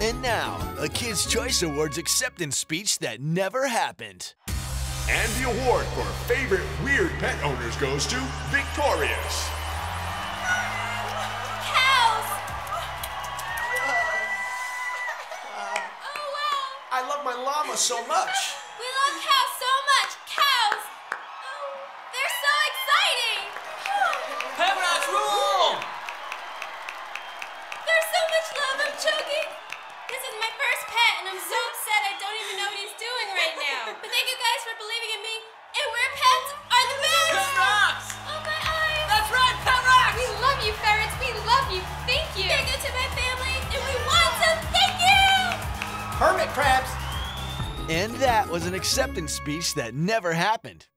And now, a Kids' Choice Awards acceptance speech that never happened. And the award for favorite weird pet owners goes to Victorious. Cows! Oh, wow. I love my llama so much. We love cows so much. Cows! Oh, they're so exciting! Pet rule! There's so much love, I'm choking. Hermit crabs. And that was an acceptance speech that never happened.